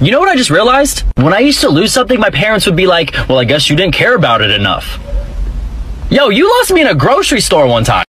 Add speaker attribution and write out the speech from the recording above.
Speaker 1: You know what I just realized? When I used to lose something, my parents would be like, well, I guess you didn't care about it enough. Yo, you lost me in a grocery store one time.